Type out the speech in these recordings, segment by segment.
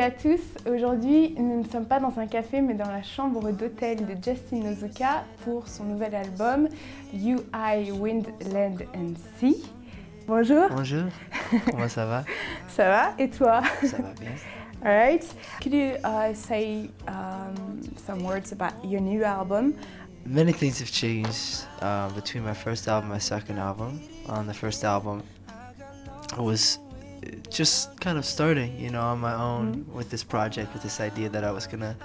Salut à tous, aujourd'hui nous ne sommes pas dans un café mais dans la chambre d'hôtel de Justin Nozuka pour son nouvel album UI Wind, Land and Sea. Bonjour. Bonjour, comment ça va? Ça va? Et toi? Ça va bien. Alright, could you uh, say um, some words about your new album? Many things have changed uh, between my first album and my second album. On the first album, I was just kind of starting, you know, on my own Mhm. with this project, with this idea that I was gonna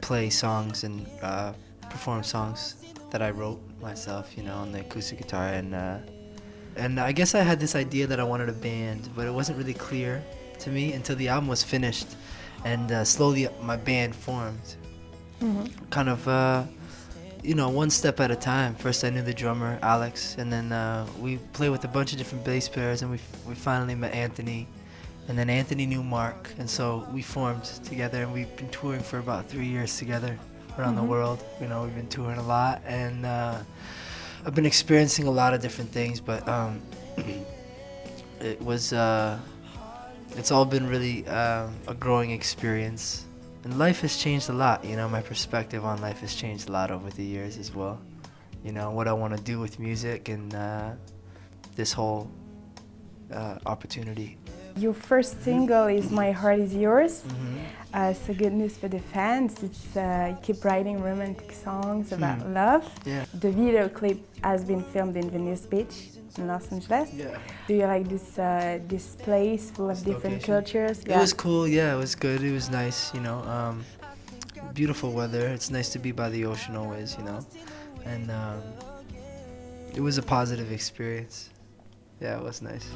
play songs and uh, perform songs that I wrote myself, you know, on the acoustic guitar. And uh, and I guess I had this idea that I wanted a band, but it wasn't really clear to me until the album was finished, and uh, slowly my band formed. Mhm. kind of uh, you know one step at a time. First i knew the drummer alex and then uh, we played with a bunch of different bass players and we, we finally met anthony. And then anthony knew mark and so we formed together and we've been touring for about three years together around Mhm. the world. You know we've been touring a lot and uh, i've been experiencing a lot of different things but um, it was uh, it's all been really um, a growing experience and life has changed a lot you know my perspective on life has changed a lot over the years as well. You know what i want to do with music and uh, this whole uh, opportunity Your first single is My Heart Is Yours. mm-hmm. Uh, so good news for the fans. It's uh, you keep writing romantic songs about Hmm. love. yeah The video clip has been filmed in Venice Beach in Los Angeles. yeah Do you like this uh, this place full of different location? cultures? it was cool yeah it was good it was nice you know um, beautiful weather it's nice to be by the ocean always you know and um, it was a positive experience yeah it was nice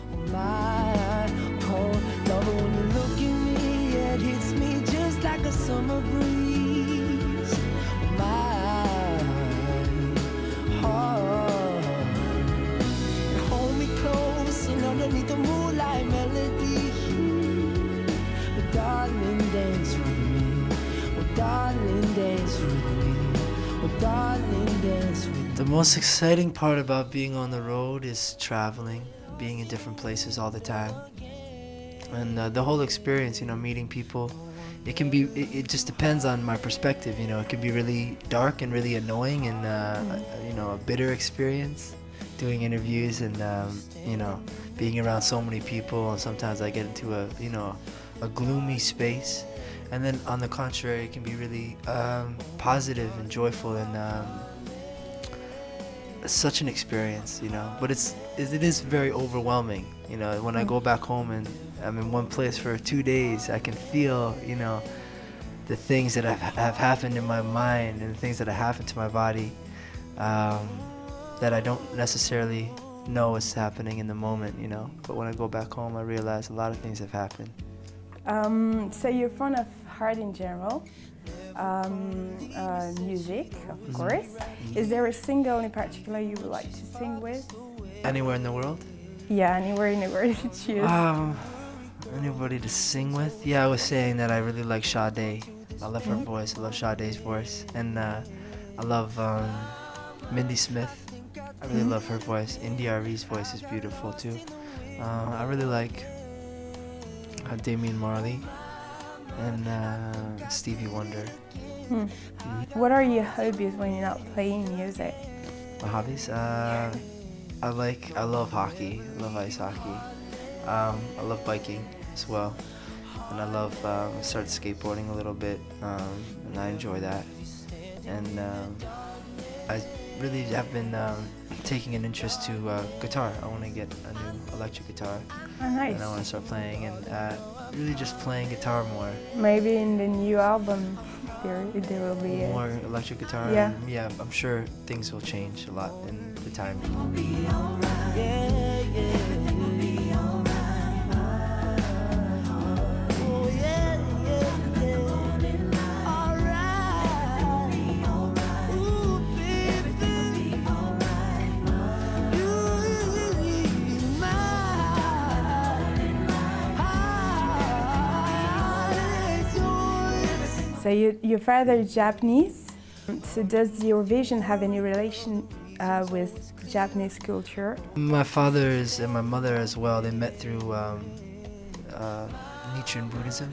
darling, dance with me. Oh, darling, dance with me. The most exciting part about being on the road is traveling, being in different places all the time. And uh, the whole experience, you know, meeting people, it can be, it, it just depends on my perspective, you know, it can be really dark and really annoying and, uh, a- you know, a bitter experience doing interviews and, um, you know, being around so many people. And sometimes I get into a, you know, a gloomy space. And then on the contrary, it can be really um, positive and joyful and, um, such an experience, you know. But it's it is very overwhelming, you know. When I go back home and I'm in one place for two days, I can feel, you know, the things that have, have happened in my mind and the things that have happened to my body um, that I don't necessarily know is happening in the moment, you know. But when I go back home, I realize a lot of things have happened. Um, so you're fond of art in general, um, uh, music, of Mm-hmm. course. Is there a single in particular you would like to sing with? Anywhere in the world? Yeah, anywhere in the world you choose. Um, anybody to sing with? Yeah, I was saying that I really like Sade. I love her Mhm. voice. I love Sade's voice, and uh, I love um, Mindy Smith. I really Mhm. love her voice. India.Arie's voice is beautiful too. Uh, I really like uh, Damian Marley and uh, Stevie Wonder. Hmm. What are your hobbies when you're not playing music? My hobbies? Uh, I like, I love hockey. I love ice hockey. Um, I love biking as well. And I love, um, I started skateboarding a little bit, um, and I enjoy that. And um, really have been um, taking an interest to uh, guitar. I want to get a new electric guitar, Oh, nice. and I want to start playing and uh, really just playing guitar more, Maybe in the new album there, there will be a, more electric guitar. Yeah. And yeah, I'm sure things will change a lot in the time. You, your father is Japanese. So does your vision have any relation uh, with Japanese culture? My father is and my mother as well. They met through um, uh, Nichiren Buddhism,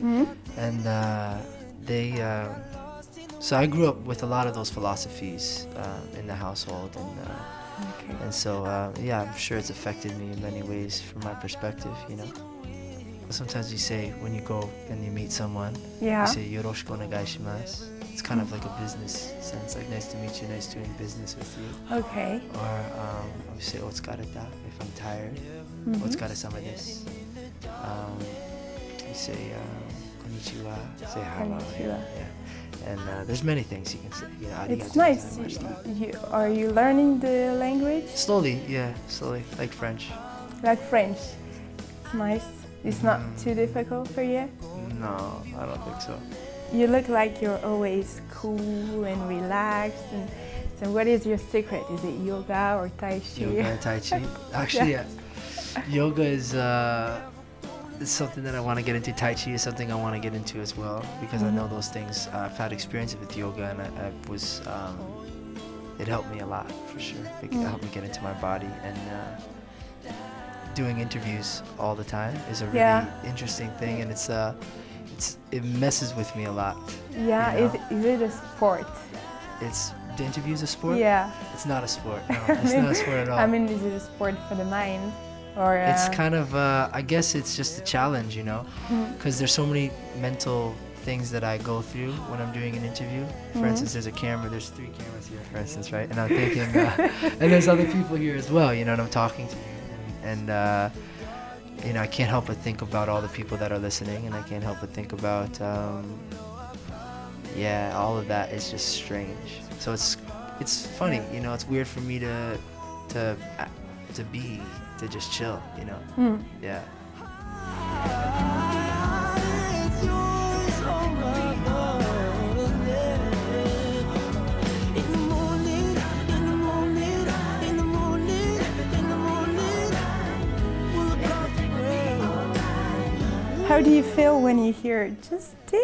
Mhm. and uh, they. Uh, so I grew up with a lot of those philosophies uh, in the household, and uh, Okay. and so uh, yeah, I'm sure it's affected me in many ways from my perspective. You know, sometimes you say when you go and you meet someone, Yeah. you say yoroshiku onegaishimasu. It's kind of like a business sense, like nice to meet you, nice doing business with you. Okay. Or um, I would say otsukareta if I'm tired. Mhm. Otsukaresama desu. Um, you say um, konnichiwa, say hello. Konnichiwa. Yeah. And uh, there's many things you can say. You know, It's nice. You, are you learning the language? Slowly, yeah, slowly, like French. Like French. It's nice. It's not Mm. too difficult for you. No, I don't think so. You look like you're always cool and relaxed. And so, what is your secret? Is it yoga or tai chi? Yoga and Tai Chi. Actually, yeah. Yoga is uh, is something that I want to get into. Tai Chi is something I want to get into as well because I know those things. Uh, I've had experience with yoga and I, I was, um, it helped me a lot for sure. It Mm. helped me get into my body and uh, doing interviews all the time is a really Yeah. interesting thing and it's uh, it's it messes with me a lot. Yeah, You is, is it a sport? It's the interview's a sport. Yeah. It's not a sport. No, it's not a sport at all. I mean, is it a sport for the mind? Or uh, it's kind of uh, i guess it's just a challenge you know because there's so many mental things that i go through when i'm doing an interview for Mhm. instance there's a camera there's three cameras here for instance right and i'm thinking uh, and there's other people here as well you know and i'm talking to you and, uh, you know i can't help but think about all the people that are listening and i can't help but think about um, yeah all of that is just strange. So it's it's funny you know it's weird for me to to to be to just chill you know? Hmm. yeah do you feel when you hear Justin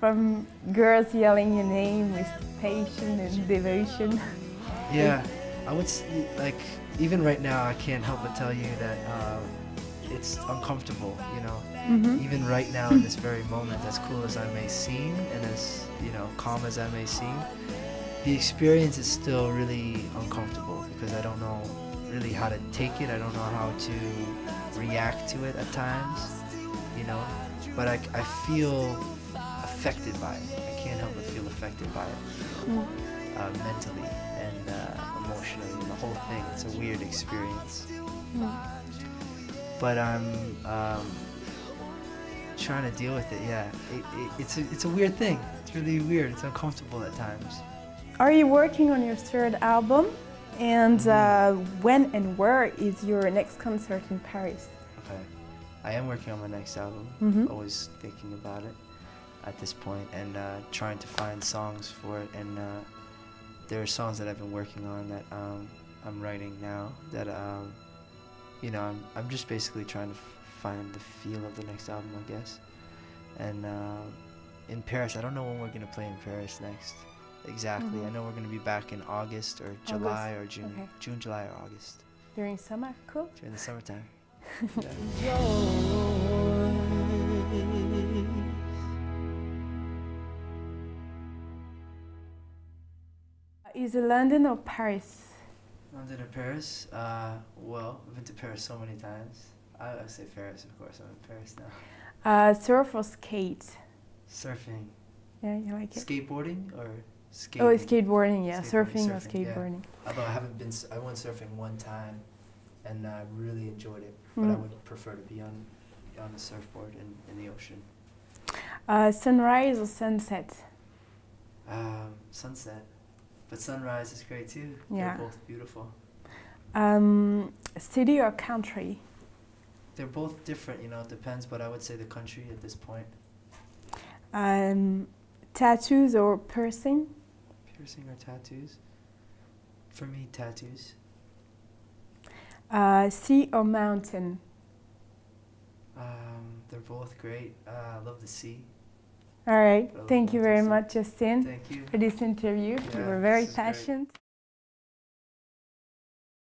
from girls yelling your name with passion and devotion? Yeah, I would s- like even right now I can't help but tell you that uh, it's uncomfortable. You know, Mhm. even right now in this very moment, as cool as I may seem and as you know calm as I may seem, the experience is still really uncomfortable because I don't know really how to take it. I don't know how to react to it at times. You know, but I, I feel affected by it. I can't help but feel affected by it. Mm. uh, mentally and uh, emotionally and the whole thing. It's a weird experience. Mm. But I'm um, trying to deal with it. Yeah, it, it, it's a it's a weird thing. It's really weird. It's uncomfortable at times. Are you working on your third album? And Mm-hmm. uh, when and where is your next concert in Paris? Okay, I am working on my next album. Mhm. Always thinking about it at this point and uh, trying to find songs for it. And uh, there are songs that I've been working on that um, I'm writing now. That um, you know, I'm I'm just basically trying to f- find the feel of the next album, I guess. And uh, in Paris, I don't know when we're gonna play in Paris next. Exactly. I Mhm. know we're gonna be back in August or July or June. okay. June, July, or August During summer? Cool. during the summertime. Yeah. Is it London or Paris? London or Paris? Uh, well, I've been to Paris so many times. I, I say Paris, of course. I'm in Paris now. Uh, surf or skate? Surfing, Yeah, you like it? skateboarding, or skating. Oh, skateboarding, yeah. Skateboarding, Surfing, or surfing, yeah. skateboarding. Although I haven't been, I went surfing one time, and I really enjoyed it. But I Mm. would prefer to be on, on the surfboard in, in the ocean. Uh, sunrise or sunset? Um, sunset, but sunrise is great too. Yeah. They're both beautiful. Um, city or country? They're both different, you know. It depends, but I would say the country at this point. Um, tattoos or piercing? Piercing or tattoos? For me, tattoos. Uh, sea or mountain? Um, they're both great. Uh, I love the sea. All right. Thank you very much, Justin, Thank you. for this interview. you were very passionate.